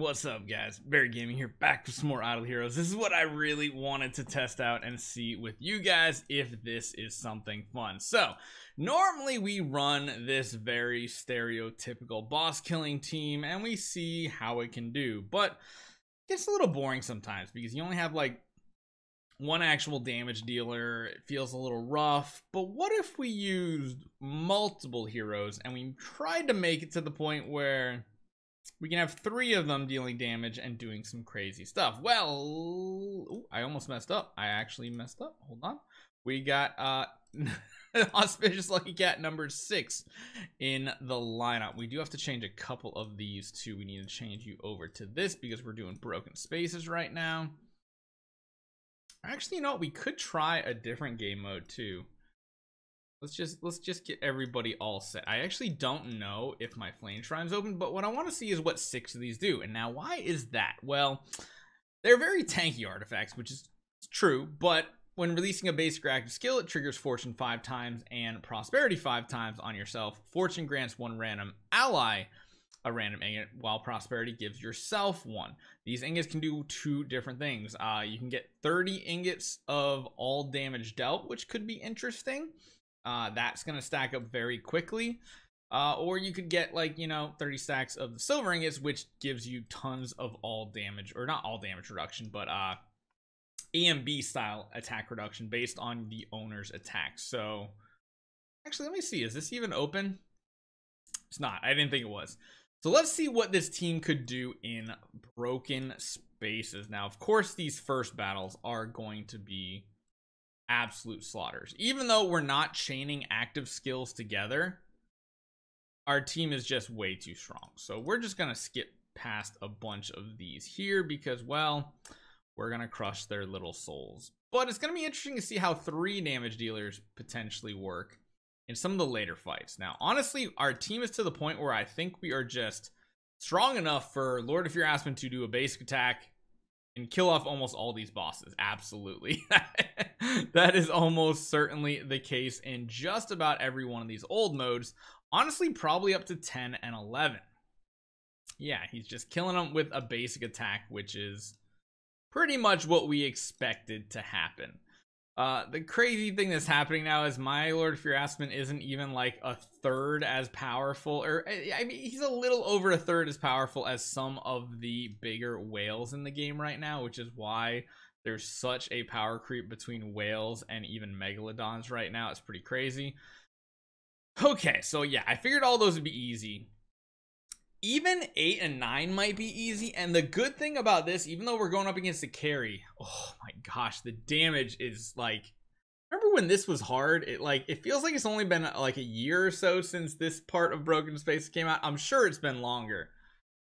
What's up, guys? Barry Gaming here, back with some more Idle Heroes. This is what I really wanted to test out and see with you guys if this is something fun. So, normally we run this very stereotypical boss killing team and we see how it can do, but it gets a little boring sometimes because you only have like one actual damage dealer. It feels a little rough, but what if we used multiple heroes and we tried to make it to the point where we can have three of them dealing damage and doing some crazy stuff. Well, ooh, I almost messed up. I actually messed up. Hold on. We got uh auspicious lucky cat number six in the lineup. We do have to change a couple of these too. We need to change you over to this because we're doing broken spaces right now. Actually, you know what? We could try a different game mode too. Let's just let's just get everybody all set. I actually don't know if my flame shrine's open, but what I want to see is what six of these do. And now why is that? Well, they're very tanky artifacts, which is true, but when releasing a basic or active skill, it triggers fortune five times and prosperity five times on yourself. Fortune grants one random ally a random ingot, while prosperity gives yourself one. These ingots can do two different things. Uh, you can get 30 ingots of all damage dealt, which could be interesting. Uh, that's going to stack up very quickly. Uh, or you could get like, you know, 30 stacks of the silver ingots, which gives you tons of all damage, or not all damage reduction, but uh, EMB style attack reduction based on the owner's attack. So, actually, let me see. Is this even open? It's not. I didn't think it was. So let's see what this team could do in broken spaces. Now, of course, these first battles are going to be absolute slaughters. Even though we're not chaining active skills together, our team is just way too strong. So we're just going to skip past a bunch of these here because, well, we're going to crush their little souls. But it's going to be interesting to see how three damage dealers potentially work in some of the later fights. Now, honestly, our team is to the point where I think we are just strong enough for Lord of Fear Aspen to do a basic attack and kill off almost all these bosses. Absolutely. that is almost certainly the case in just about every one of these old modes. Honestly, probably up to 10 and 11. Yeah, he's just killing them with a basic attack, which is pretty much what we expected to happen. Uh, the crazy thing that's happening now is my Lord Fear Aspen isn't even like a third as powerful, or I mean, he's a little over a third as powerful as some of the bigger whales in the game right now, which is why there's such a power creep between whales and even megalodons right now. It's pretty crazy. Okay, so yeah, I figured all those would be easy even eight and nine might be easy. And the good thing about this, even though we're going up against a carry, oh my gosh, the damage is like. Remember when this was hard? It like it feels like it's only been like a year or so since this part of Broken Space came out. I'm sure it's been longer.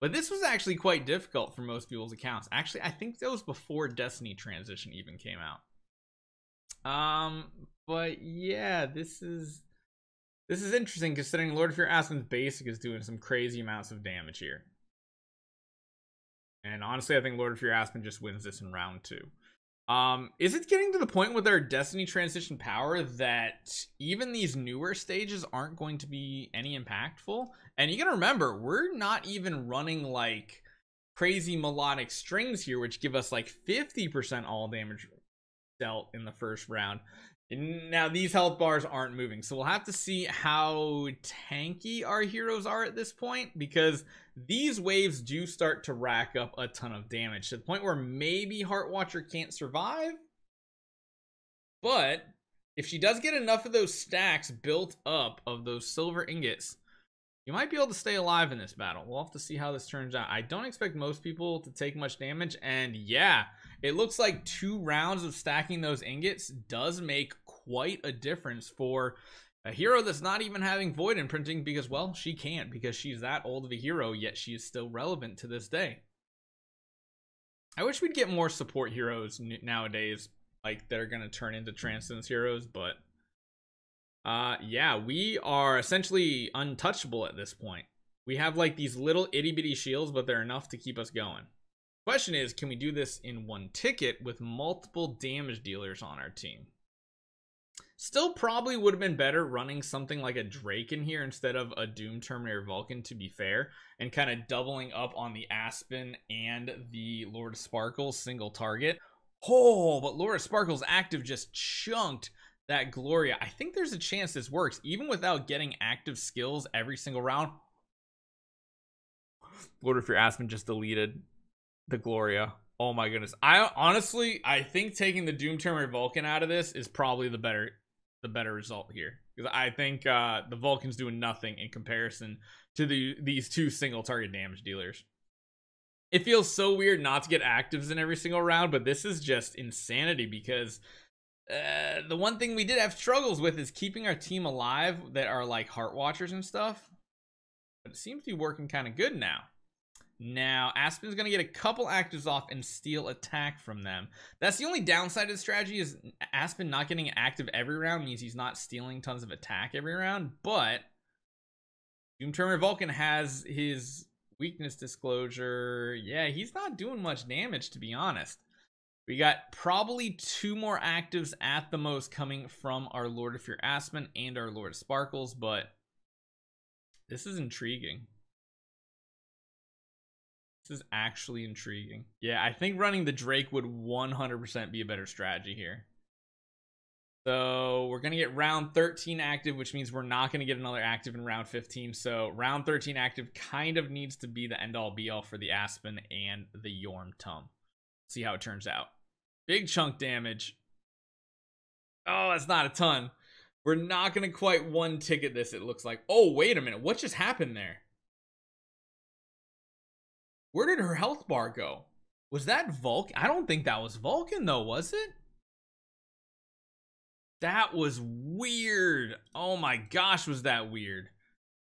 But this was actually quite difficult for most people's accounts. Actually, I think that was before Destiny Transition even came out. Um, but yeah, this is this is interesting considering Lord of Fear Aspen's basic is doing some crazy amounts of damage here. And honestly, I think Lord of Fear Aspen just wins this in round two. Um, is it getting to the point with our Destiny transition power that even these newer stages aren't going to be any impactful? And you gotta remember, we're not even running like crazy melodic strings here, which give us like 50% all damage dealt in the first round. Now, these health bars aren't moving, so we'll have to see how tanky our heroes are at this point because these waves do start to rack up a ton of damage to the point where maybe Heartwatcher can't survive. But if she does get enough of those stacks built up of those silver ingots, you might be able to stay alive in this battle. We'll have to see how this turns out. I don't expect most people to take much damage, and yeah, it looks like two rounds of stacking those ingots does make quite a difference for a hero that's not even having void imprinting because well she can't because she's that old of a hero yet she is still relevant to this day. I wish we'd get more support heroes nowadays like that are going to turn into transcendence heroes but uh yeah we are essentially untouchable at this point. We have like these little itty-bitty shields but they're enough to keep us going question is can we do this in one ticket with multiple damage dealers on our team Still probably would have been better running something like a Drake in here instead of a Doom Terminator Vulcan, to be fair, and kind of doubling up on the Aspen and the Lord of Sparkles single target. Oh, but Lord of Sparkles active just chunked that Gloria. I think there's a chance this works, even without getting active skills every single round. Lord of Fear Aspen just deleted the Gloria. Oh my goodness. I honestly, I think taking the Doom Terminator Vulcan out of this is probably the better the better result here because I think uh, the Vulcan's doing nothing in comparison to the these two single target damage dealers. It feels so weird not to get actives in every single round, but this is just insanity because uh, the one thing we did have struggles with is keeping our team alive that are like heart watchers and stuff. But it seems to be working kind of good now. Now, Aspen's going to get a couple actives off and steal attack from them. That's the only downside of the strategy is Aspen not getting active every round means he's not stealing tons of attack every round, but Doom Terminator Vulcan has his weakness disclosure. Yeah, he's not doing much damage, to be honest. We got probably two more actives at the most coming from our Lord of Fear Aspen and our Lord of Sparkles, but this is intriguing. This is actually intriguing. Yeah, I think running the Drake would 100% be a better strategy here. So we're going to get round 13 active, which means we're not going to get another active in round 15. So round 13 active kind of needs to be the end all be all for the Aspen and the Yorm Tum. See how it turns out. Big chunk damage. Oh, that's not a ton. We're not going to quite one ticket this, it looks like. Oh, wait a minute. What just happened there? Where did her health bar go? Was that Vulcan? I don't think that was Vulcan though, was it? That was weird. Oh my gosh, was that weird.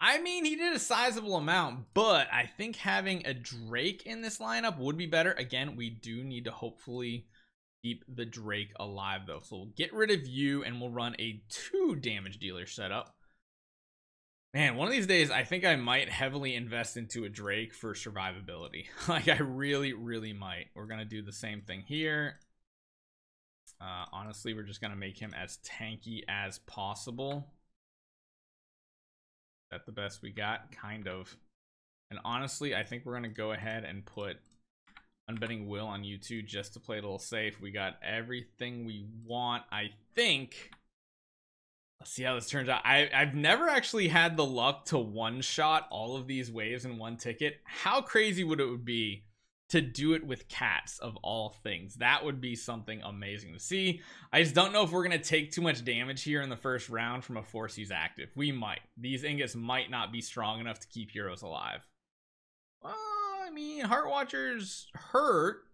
I mean, he did a sizable amount, but I think having a Drake in this lineup would be better. Again, we do need to hopefully keep the Drake alive though. So we'll get rid of you and we'll run a two damage dealer setup. Man, one of these days, I think I might heavily invest into a Drake for survivability. like, I really, really might. We're going to do the same thing here. Uh, honestly, we're just going to make him as tanky as possible. Is that the best we got? Kind of. And honestly, I think we're going to go ahead and put Unbending Will on you 2 just to play a little safe. We got everything we want, I think. Let's see how this turns out. I, I've never actually had the luck to one shot all of these waves in one ticket. How crazy would it would be to do it with cats of all things? That would be something amazing to see. I just don't know if we're going to take too much damage here in the first round from a Force use active. We might. These ingots might not be strong enough to keep heroes alive. Well, I mean, Heart Watchers hurt.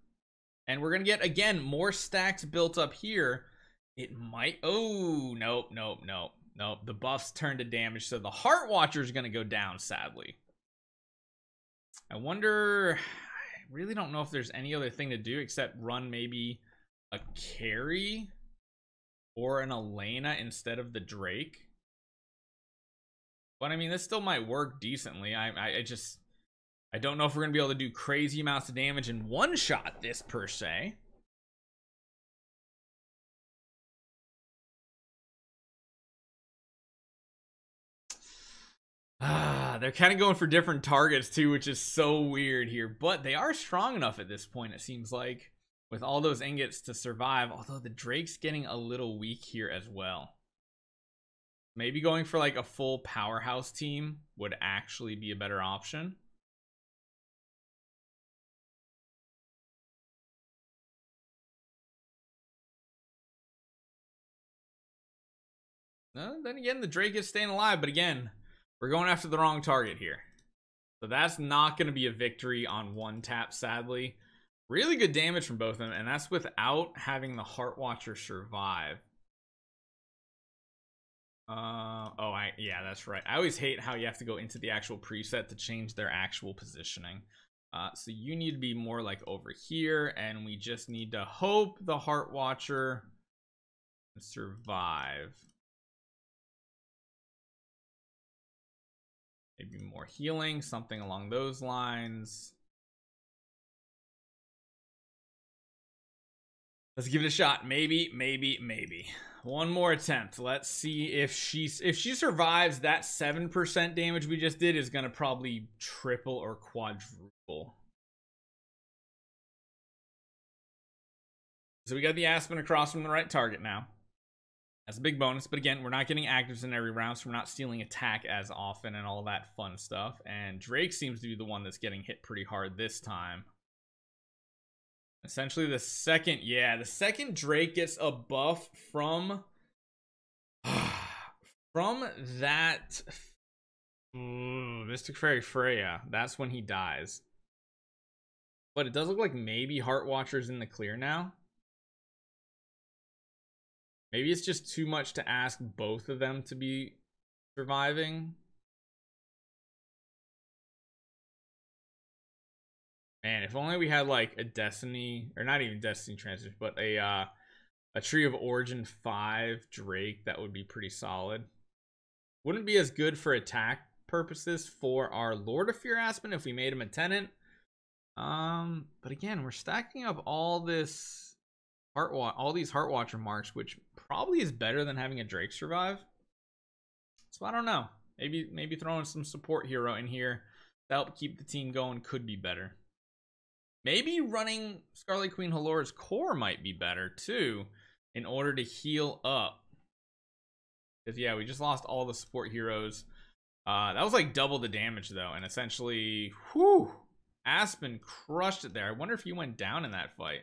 And we're going to get, again, more stacks built up here it might. Oh, nope, nope, nope, nope. The buffs turn to damage, so the Heart Watcher is going to go down, sadly. I wonder. I really don't know if there's any other thing to do except run maybe a carry or an Elena instead of the Drake. But I mean, this still might work decently. I, I, I just. I don't know if we're going to be able to do crazy amounts of damage in one shot this per se. Ah, they're kind of going for different targets too, which is so weird here. But they are strong enough at this point, it seems like, with all those ingots to survive. Although the Drake's getting a little weak here as well. Maybe going for like a full powerhouse team would actually be a better option. Uh, then again, the Drake is staying alive, but again, we're going after the wrong target here. So that's not going to be a victory on one tap, sadly. Really good damage from both of them, and that's without having the Heart Watcher survive. Uh, oh, I yeah, that's right. I always hate how you have to go into the actual preset to change their actual positioning. Uh, so you need to be more like over here, and we just need to hope the Heart Watcher survive. Maybe more healing, something along those lines. Let's give it a shot. Maybe, maybe, maybe. One more attempt. Let's see if she if she survives that 7% damage we just did is going to probably triple or quadruple. So we got the Aspen across from the right target now. That's a big bonus, but again, we're not getting actives in every round, so we're not stealing attack as often and all that fun stuff. And Drake seems to be the one that's getting hit pretty hard this time. Essentially, the second, yeah, the second Drake gets a buff from from that Mystic Fairy Freya. That's when he dies. But it does look like maybe Heart Watcher's in the clear now. Maybe it's just too much to ask both of them to be surviving. Man, if only we had like a Destiny, or not even Destiny transition, but a uh, a Tree of Origin 5 Drake, that would be pretty solid. Wouldn't be as good for attack purposes for our Lord of Fear Aspen if we made him a tenant. Um, but again, we're stacking up all this heart all these Heart Watcher marks, which probably is better than having a Drake survive. So I don't know. Maybe maybe throwing some support hero in here to help keep the team going could be better. Maybe running Scarlet Queen Halora's core might be better too, in order to heal up. Because yeah, we just lost all the support heroes. Uh, that was like double the damage though, and essentially, whew, Aspen crushed it there. I wonder if he went down in that fight.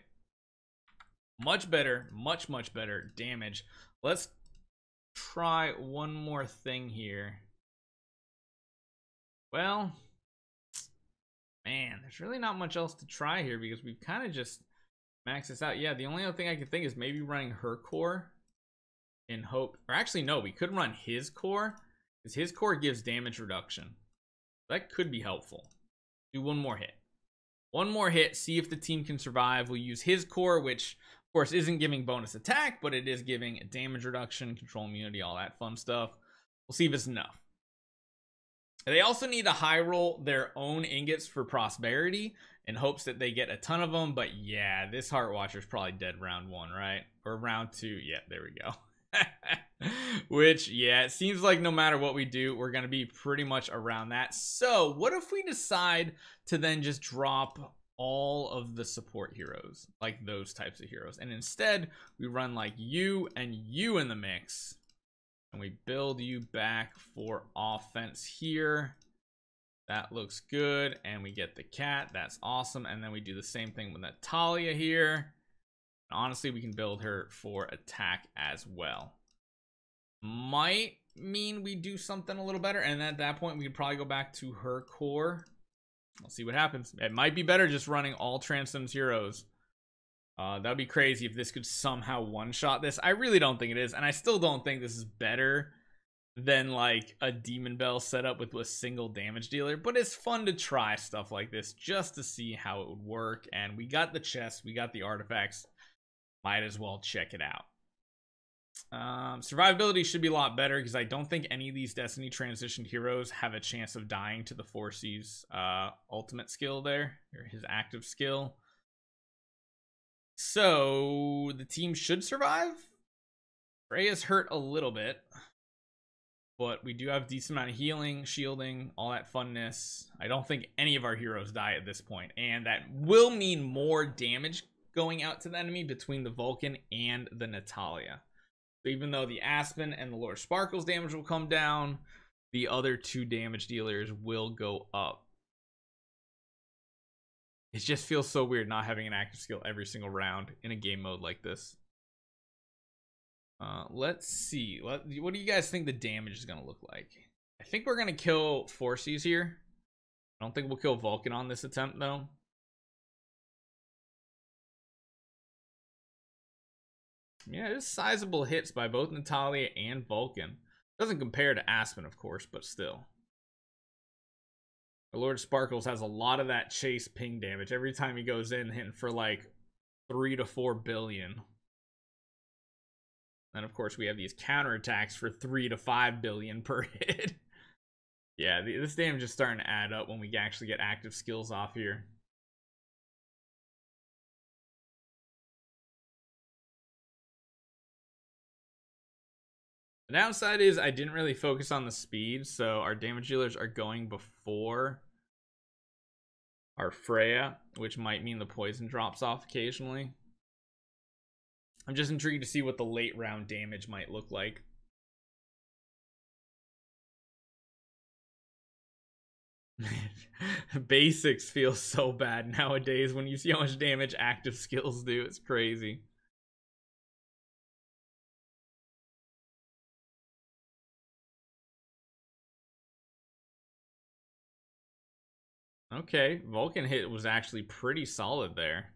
Much better, much, much better damage. Let's try one more thing here. Well, man, there's really not much else to try here because we've kind of just maxed this out. Yeah, the only other thing I could think is maybe running her core in hope. Or actually, no, we could run his core because his core gives damage reduction. That could be helpful. Do one more hit. One more hit, see if the team can survive. We'll use his core, which of course isn't giving bonus attack, but it is giving damage reduction, control immunity, all that fun stuff. We'll see if it's enough. They also need to high roll their own ingots for prosperity in hopes that they get a ton of them. But yeah, this Heart Watcher is probably dead round one, right? Or round two. Yeah, there we go. Which, yeah, it seems like no matter what we do, we're going to be pretty much around that. So, what if we decide to then just drop all of the support heroes, like those types of heroes. And instead, we run like you and you in the mix. And we build you back for offense here. That looks good. And we get the cat. That's awesome. And then we do the same thing with Natalia here. honestly, we can build her for attack as well. Might mean we do something a little better. And at that point, we could probably go back to her core We'll see what happens. It might be better just running all Transoms heroes. Uh, that'd be crazy if this could somehow one-shot this. I really don't think it is, and I still don't think this is better than like a Demon Bell setup with a single damage dealer. But it's fun to try stuff like this just to see how it would work. And we got the chest, we got the artifacts. Might as well check it out. Um, survivability should be a lot better because I don't think any of these Destiny transitioned heroes have a chance of dying to the 4C's uh, ultimate skill there, or his active skill. So the team should survive. Freya's hurt a little bit, but we do have decent amount of healing, shielding, all that funness. I don't think any of our heroes die at this point, and that will mean more damage going out to the enemy between the Vulcan and the Natalia. So even though the Aspen and the Lord Sparkles damage will come down, the other two damage dealers will go up. It just feels so weird not having an active skill every single round in a game mode like this. Uh, let's see. What, what do you guys think the damage is going to look like? I think we're going to kill 4Cs here. I don't think we'll kill Vulcan on this attempt, though. Yeah, it's sizable hits by both Natalia and Vulcan. Doesn't compare to Aspen, of course, but still. The Lord Sparkles has a lot of that chase ping damage every time he goes in, hitting for like three to four billion. And of course, we have these counterattacks for three to five billion per hit. yeah, this damage is starting to add up when we actually get active skills off here. The downside is I didn't really focus on the speed, so our damage dealers are going before our Freya, which might mean the poison drops off occasionally. I'm just intrigued to see what the late round damage might look like. Basics feel so bad nowadays when you see how much damage active skills do. It's crazy. Okay, Vulcan hit was actually pretty solid there.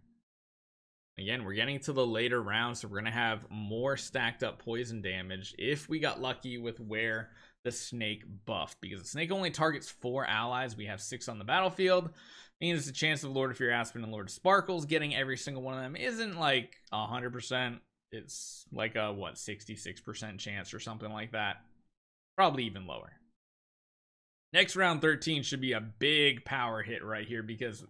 Again, we're getting to the later rounds, so we're going to have more stacked up poison damage if we got lucky with where the snake buffed. because the snake only targets four allies. We have six on the battlefield. Means the chance of Lord of Fear Aspen and Lord Sparkles getting every single one of them isn't like a hundred percent. It's like a what 66% chance or something like that. Probably even lower. Next round 13 should be a big power hit right here because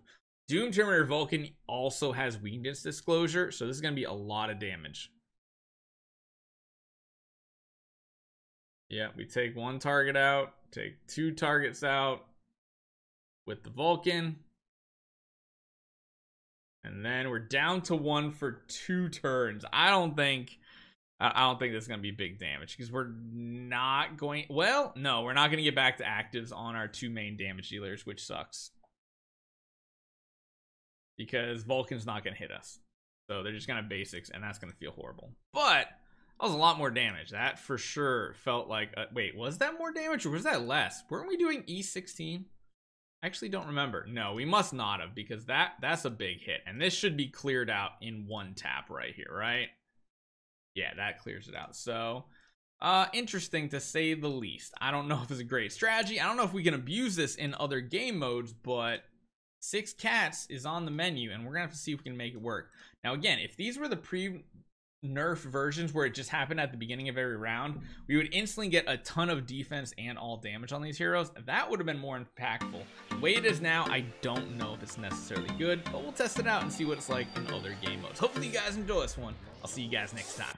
Doom Terminator Vulcan also has weakness disclosure, so this is going to be a lot of damage. Yeah, we take one target out, take two targets out with the Vulcan. And then we're down to one for two turns. I don't think I don't think that's going to be big damage because we're not going. Well, no, we're not going to get back to actives on our two main damage dealers, which sucks. Because Vulcan's not going to hit us. So they're just going to basics, and that's going to feel horrible. But that was a lot more damage. That for sure felt like. A, wait, was that more damage or was that less? Weren't we doing E16? I actually don't remember. No, we must not have because that that's a big hit, and this should be cleared out in one tap right here, right? Yeah, that clears it out. So, uh, interesting to say the least. I don't know if it's a great strategy. I don't know if we can abuse this in other game modes, but six cats is on the menu, and we're gonna have to see if we can make it work. Now, again, if these were the pre nerf versions where it just happened at the beginning of every round, we would instantly get a ton of defense and all damage on these heroes. That would have been more impactful. The way it is now, I don't know if it's necessarily good, but we'll test it out and see what it's like in other game modes. Hopefully you guys enjoy this one. I'll see you guys next time.